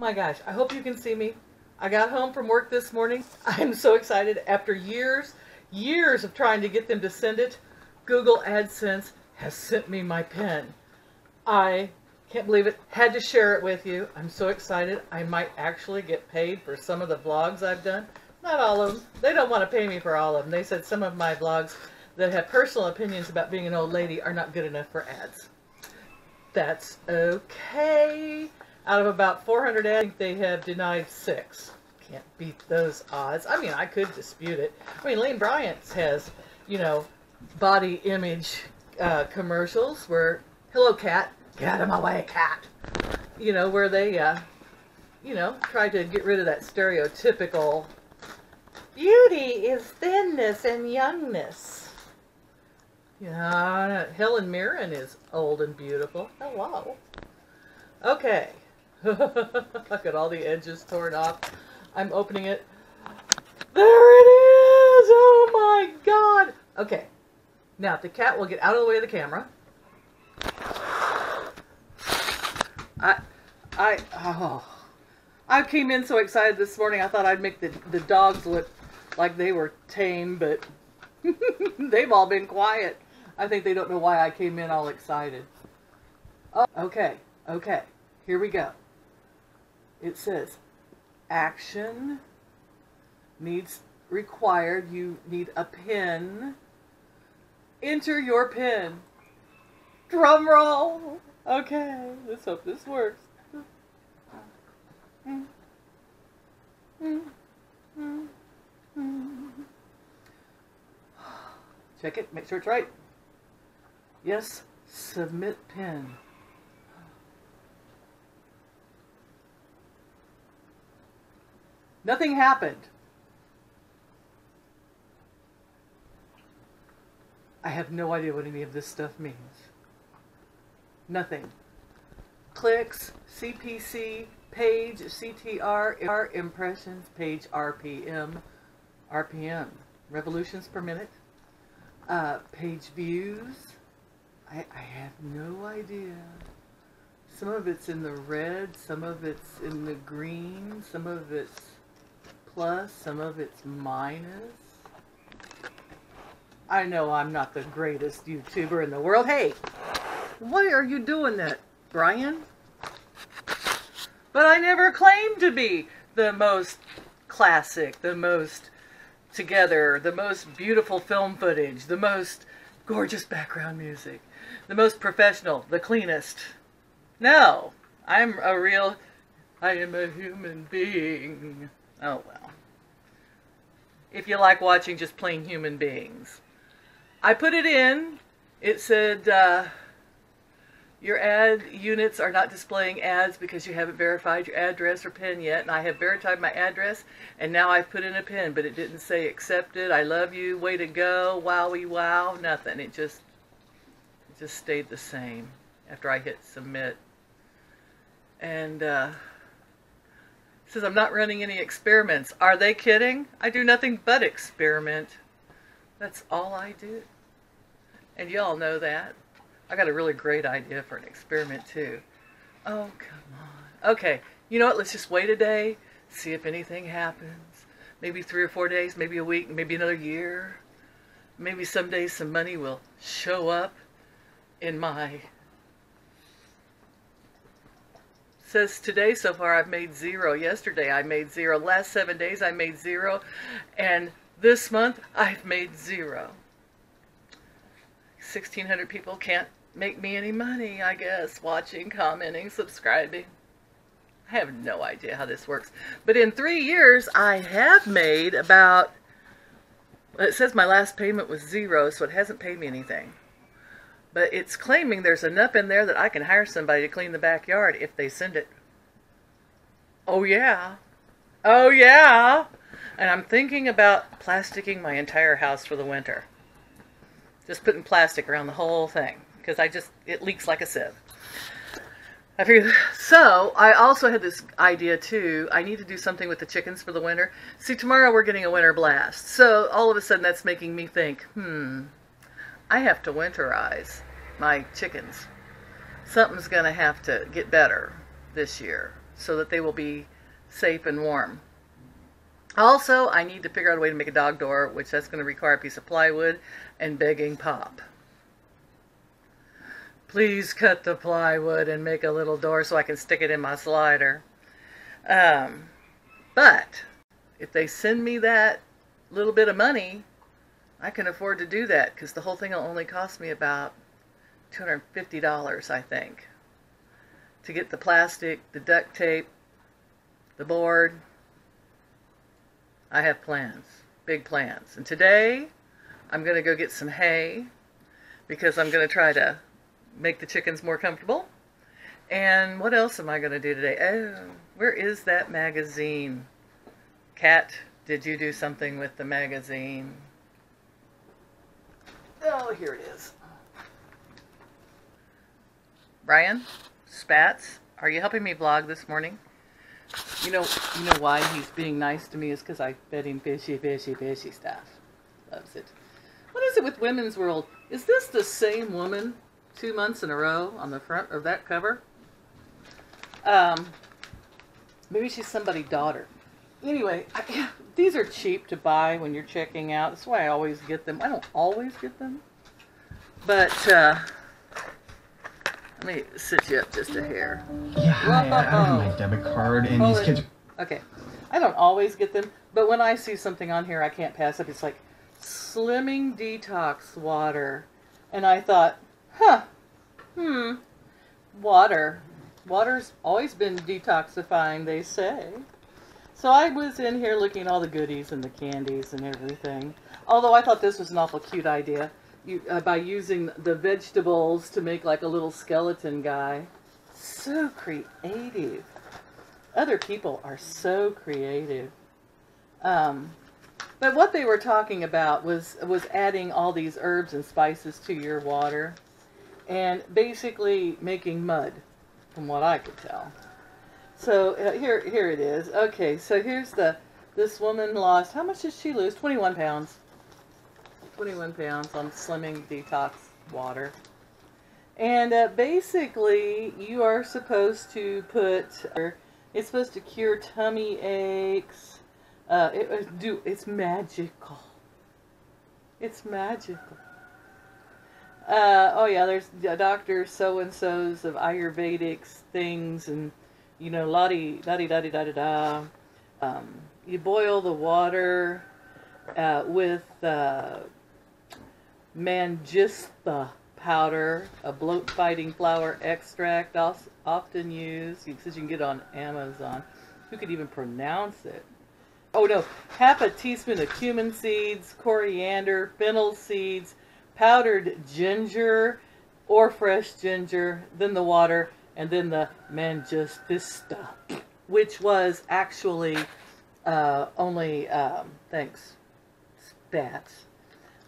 my gosh, I hope you can see me. I got home from work this morning. I'm so excited. After years, years of trying to get them to send it, Google AdSense has sent me my pen. I can't believe it. Had to share it with you. I'm so excited. I might actually get paid for some of the vlogs I've done. Not all of them. They don't want to pay me for all of them. They said some of my vlogs that have personal opinions about being an old lady are not good enough for ads. That's okay. Out of about 400 ads, I think they have denied six. Can't beat those odds. I mean, I could dispute it. I mean, Lane Bryant has, you know, body image uh, commercials where, hello cat, get out of my way, cat. You know, where they, uh, you know, try to get rid of that stereotypical beauty is thinness and youngness. Yeah, Helen Mirren is old and beautiful. Hello. Okay. Look at all the edges torn off. I'm opening it. There it is! Oh my god! Okay. Now, the cat will get out of the way of the camera. I, I, oh. I came in so excited this morning, I thought I'd make the, the dogs look like they were tame, but they've all been quiet. I think they don't know why I came in all excited. Oh, okay, okay, here we go. It says, action needs required. You need a pin. Enter your pin. Drum roll. Okay, let's hope this works. Check it, make sure it's right. Yes, submit pin. Nothing happened. I have no idea what any of this stuff means. Nothing. Clicks, CPC, page, CTR, impressions, page RPM, RPM, revolutions per minute, uh, page views. I, I have no idea. Some of it's in the red, some of it's in the green, some of it's plus, some of it's minus. I know I'm not the greatest YouTuber in the world. Hey, why are you doing that, Brian? But I never claimed to be the most classic, the most together, the most beautiful film footage, the most gorgeous background music, the most professional, the cleanest. No, I'm a real, I am a human being. Oh well. If you like watching just plain human beings. I put it in. It said, uh, your ad units are not displaying ads because you haven't verified your address or PIN yet. And I have verified my address, and now I've put in a PIN, but it didn't say accepted, I love you, way to go, wowie wow, nothing. It just, it just stayed the same after I hit submit. And, uh, says I'm not running any experiments. Are they kidding? I do nothing but experiment. That's all I do. And y'all know that. I got a really great idea for an experiment too. Oh, come on. Okay, you know what? Let's just wait a day, see if anything happens. Maybe three or four days, maybe a week, maybe another year. Maybe someday some money will show up in my says today so far I've made zero. Yesterday I made zero. Last seven days I made zero. And this month I've made zero. 1,600 people can't make me any money, I guess, watching, commenting, subscribing. I have no idea how this works. But in three years, I have made about, it says my last payment was zero, so it hasn't paid me anything. But it's claiming there's enough in there that I can hire somebody to clean the backyard if they send it. Oh, yeah. Oh, yeah. And I'm thinking about plasticking my entire house for the winter. Just putting plastic around the whole thing. Because I just, it leaks like a sieve. I figured, so I also had this idea too. I need to do something with the chickens for the winter. See, tomorrow we're getting a winter blast. So all of a sudden that's making me think, hmm, I have to winterize my chickens. Something's going to have to get better this year. so that they will be safe and warm. Also, I need to figure out a way to make a dog door, which that's going to require a piece of plywood and begging Pop. Please cut the plywood and make a little door so I can stick it in my slider. Um, but if they send me that little bit of money, I can afford to do that because the whole thing will only cost me about $250, I think, to get the plastic, the duct tape, the board. I have plans, big plans. And today, I'm going to go get some hay because I'm going to try to make the chickens more comfortable. And what else am I going to do today? Oh, where is that magazine? Cat, did you do something with the magazine? Oh, here it is. Brian, Spats, are you helping me vlog this morning? You know, you know why he's being nice to me is because I fed him fishy, fishy, fishy stuff. Loves it. What is it with Women's World? Is this the same woman two months in a row on the front of that cover? Um, maybe she's somebody's daughter. Anyway, I, these are cheap to buy when you're checking out. That's why I always get them. I don't always get them, but uh, let me sit you up just a hair. Yeah, hi, I have my debit card, and Hold these it. kids. Okay, I don't always get them, but when I see something on here I can't pass up, it's like slimming detox water, and I thought, huh, hmm, water. Water's always been detoxifying, they say. So I was in here looking at all the goodies and the candies and everything. Although I thought this was an awful cute idea. You, uh, by using the vegetables to make like a little skeleton guy. So creative. Other people are so creative. Um, but what they were talking about was was adding all these herbs and spices to your water, and basically making mud, from what I could tell. So uh, here here it is. Okay, so here's the this woman lost how much did she lose? 21 pounds. 21 pounds on slimming detox water. And uh, basically, you are supposed to put. It's supposed to cure tummy aches. Uh, it, it do. It's magical. It's magical. Uh, oh yeah, there's doctors So and So's of Ayurvedic things, and you know, la di da di da di da di da. Um, you boil the water uh, with uh, manjistha powder, a bloat fighting flower extract, often used. Says you can get on Amazon. Who could even pronounce it? Oh no, half a teaspoon of cumin seeds, coriander, fennel seeds, powdered ginger or fresh ginger, then the water, and then the manjistha, which was actually uh, only um, thanks spats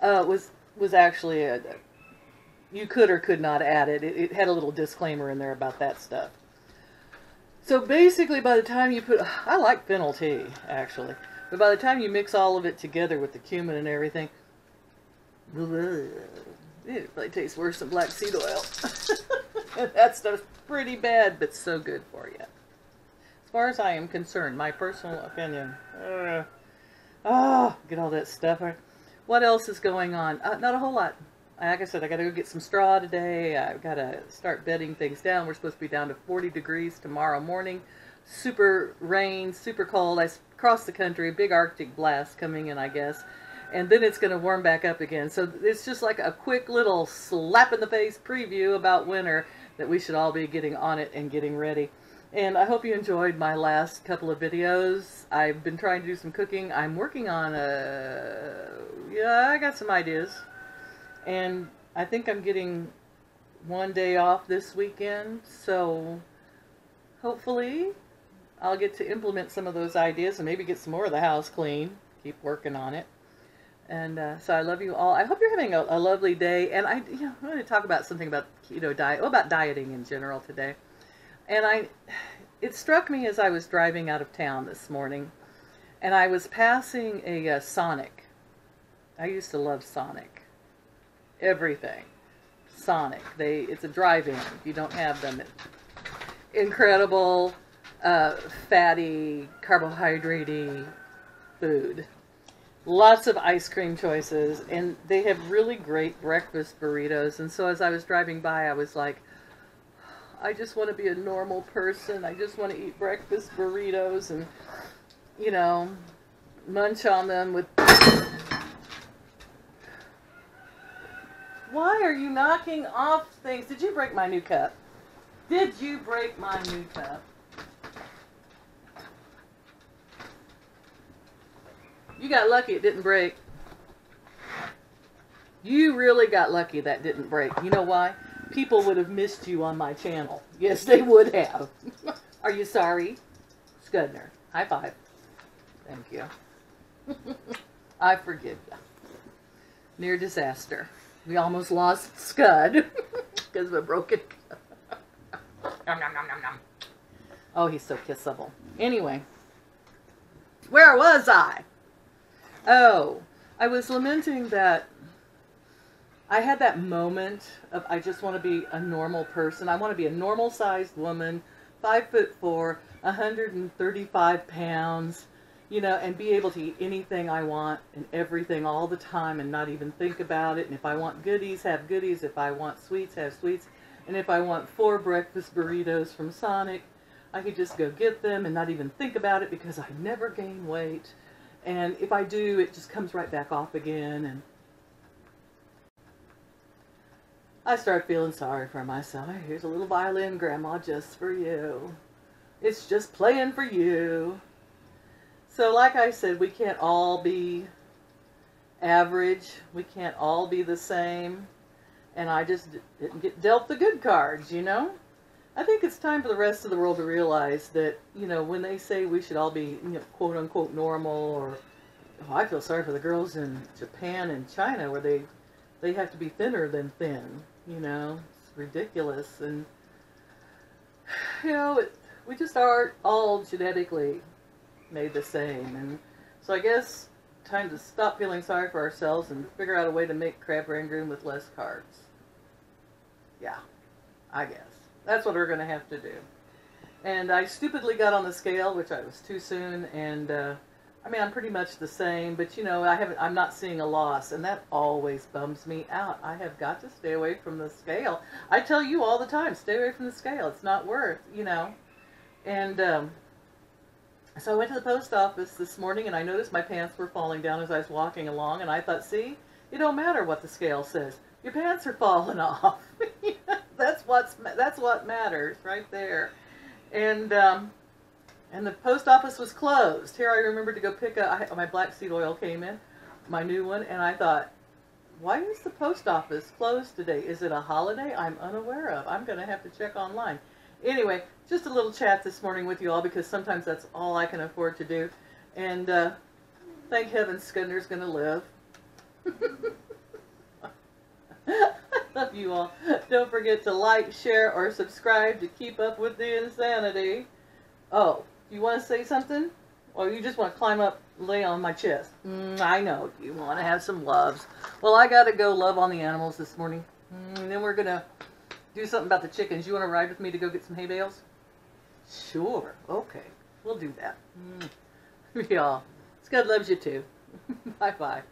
uh, was was actually a, you could or could not add it. it. It had a little disclaimer in there about that stuff. So basically, by the time you put, I like fennel tea actually, but by the time you mix all of it together with the cumin and everything, it really tastes worse than black seed oil. that stuff's pretty bad, but so good for you. As far as I am concerned, my personal opinion. Uh, oh, get all that stuff. What else is going on? Uh, not a whole lot. Like I said, I got to go get some straw today. I've got to start bedding things down. We're supposed to be down to 40 degrees tomorrow morning. Super rain, super cold. I crossed the country, big Arctic blast coming in, I guess. And then it's going to warm back up again. So it's just like a quick little slap in the face preview about winter that we should all be getting on it and getting ready. And I hope you enjoyed my last couple of videos. I've been trying to do some cooking. I'm working on a... Yeah, I got some ideas. And I think I'm getting one day off this weekend. So hopefully I'll get to implement some of those ideas and maybe get some more of the house clean. Keep working on it. And uh, so I love you all. I hope you're having a, a lovely day. And I, you know, I'm going to talk about something about keto diet, well, about dieting in general today. And I, it struck me as I was driving out of town this morning, and I was passing a uh, Sonic. I used to love Sonic. Everything, Sonic. They, it's a drive-in. You don't have them, incredible. uh, fatty, carbohydratey food. Lots of ice cream choices, and they have really great breakfast burritos. And so as I was driving by, I was like, I just want to be a normal person. I just want to eat breakfast burritos and, you know, munch on them with. Why are you knocking off things? Did you break my new cup? Did you break my new cup? You got lucky it didn't break. You really got lucky that didn't break. You know why? People would have missed you on my channel. Yes, they would have. Are you sorry? Scudner. High five. Thank you. I forgive you. Near disaster. We almost lost Scud because of a broken nom, nom, nom, nom, nom. Oh, he's so kissable. Anyway, where was I? Oh, I was lamenting that I had that moment of I just want to be a normal person. I want to be a normal sized woman, five foot four, 135 pounds, you know, and be able to eat anything I want and everything all the time and not even think about it. And if I want goodies, have goodies. If I want sweets, have sweets. And if I want four breakfast burritos from Sonic, I could just go get them and not even think about it because I never gain weight. And if I do, it just comes right back off again. And I start feeling sorry for myself. Here's a little violin, Grandma, just for you. It's just playing for you. So, like I said, we can't all be average. We can't all be the same and I just didn't get dealt the good cards, you know? I think it's time for the rest of the world to realize that, you know, when they say we should all be, you know, quote unquote normal or oh, I feel sorry for the girls in Japan and China where they they have to be thinner than thin, you know? It's ridiculous and you know, it, we just aren't all genetically made the same and so I guess time to stop feeling sorry for ourselves and figure out a way to make crab rangoon with less carbs. Yeah, I guess. That's what we're going to have to do. And I stupidly got on the scale, which I was too soon, and uh, I mean, I'm pretty much the same, but you know, I haven't, I'm not seeing a loss, and that always bums me out. I have got to stay away from the scale. I tell you all the time, stay away from the scale. It's not worth, you know. And um, so I went to the post office this morning, and I noticed my pants were falling down as I was walking along, and I thought, see, it don't matter what the scale says your pants are falling off. That's what's that's what matters right there. And um, and the post office was closed. Here I remembered to go pick up my black seed oil came in, my new one, and I thought, why is the post office closed today? Is it a holiday? I'm unaware of. I'm going to have to check online. Anyway, just a little chat this morning with you all because sometimes that's all I can afford to do. And uh, thank heaven Scudner's going to live. Love you all. Don't forget to like, share, or subscribe to keep up with the insanity. Oh, you want to say something? Or you just want to climb up, lay on my chest? Mm, I know. You want to have some loves. Well, I got to go love on the animals this morning. Mm, and then we're going to do something about the chickens. You want to ride with me to go get some hay bales? Sure. Okay. We'll do that. Mm. Y'all. Scud loves you too. Bye-bye.